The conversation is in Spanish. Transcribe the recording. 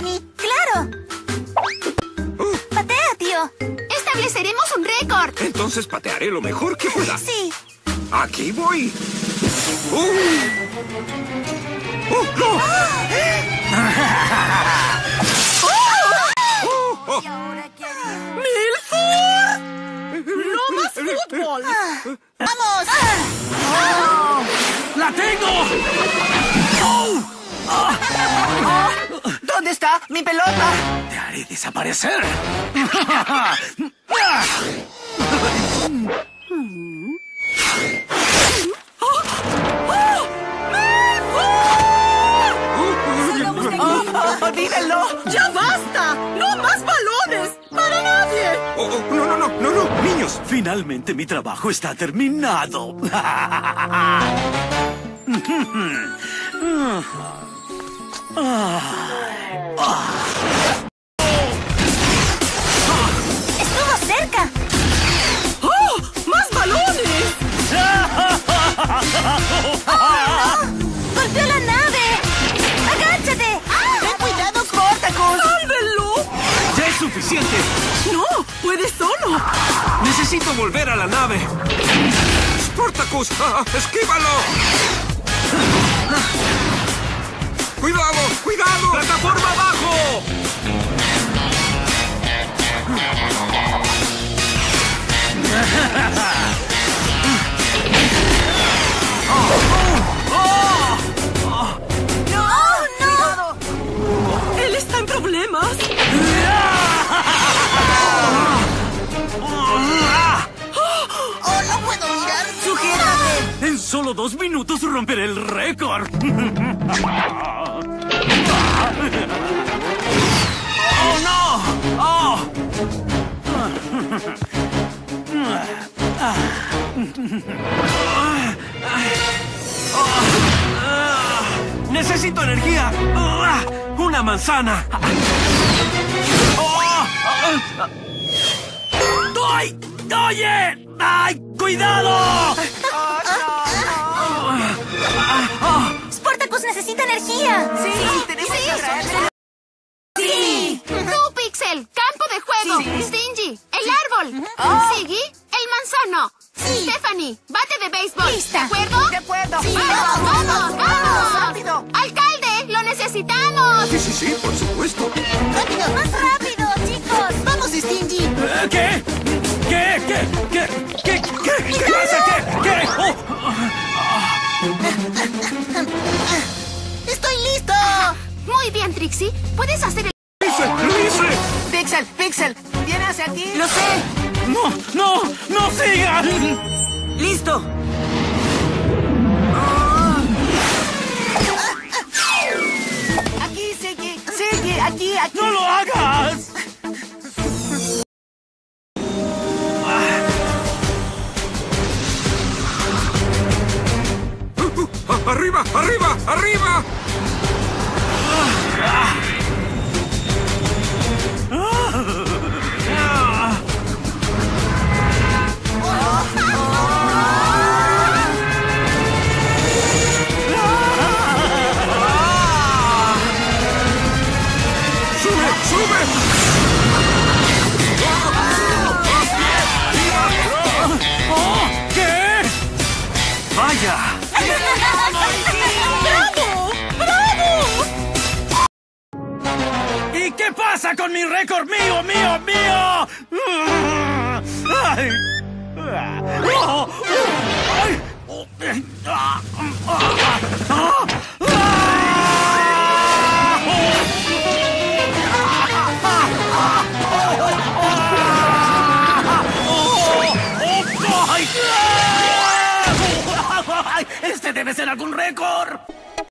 ¡Claro! ¡Patea, tío! Estableceremos un récord. Entonces patearé lo mejor que pueda. Sí. Aquí voy. ¡Uh! ¡Oh, no! ¡Oh, oh! ¡No más fútbol! ¡Vamos! ¡La tengo! ¿Dónde está mi pelota? ¡Te haré desaparecer! ¡Olvídenlo! ¡Ya basta! ¡No más balones! ¡Para nadie! Oh, oh, no, no, no, no, no, niños. Finalmente mi trabajo está terminado. ¡Estuvo cerca! ¡Oh! ¡Más balones! ¡Golpeó la nave! ¡Agáchate! ¡Ten cuidado, Sportacus! ¡Sálvenlo! Ya es suficiente. ¡No! ¡Puede solo! Necesito volver a la nave. ¡Sportacus! ah, ¡Esquívalo! ¡Cuidado! ¡Cuidado! ¡Plataforma abajo! Dos minutos romperé el récord. ¡Oh, no! ¡Oh! ¡Necesito energía! ¡Una manzana! ¡Ay! ¡Oye! ¡Ay! ¡Cuidado! ¡Sportacus necesita energía! Sí, tenemos que traerle- ¡Sí! Tú, Pixel. Campo de juego. Stingy. El árbol. Siggy. El manzano. Stephanie. Bate de béisbol. Lista. ¿De acuerdo? ¡De acuerdo! Sí, ¡Vamos, vamos, vamos! ¡Rápido! ¡Alcalde! ¡Lo necesitamos! Sí, sí, sí, por supuesto. ¡Rápido! ¡Más rápido, chicos! ¡Vamos, Stingy! Eh, ¿Qué? ¿Qué? ¿Qué? ¿Qué? ¿Qué? ¿Qué? ¿Qué pasa? ¡Estoy listo! Muy bien, Trixie. Puedes hacer el... ¡Lo hice! ¡Lo hice! Pixel, Pixel, ¿viene hacia aquí? ¡Lo sé! ¡No! ¡No! ¡No sigan! ¡Listo! Aquí, sigue, sigue, aquí, aquí. ¡No lo ¡Arriba! ¡Arriba! ¡Arriba! ¡Sube! ¡Sube! ¡Oh! ¡Vaya! Qué pasa con mi récord mío, mío, mío? ¡Este debe ser algún récord!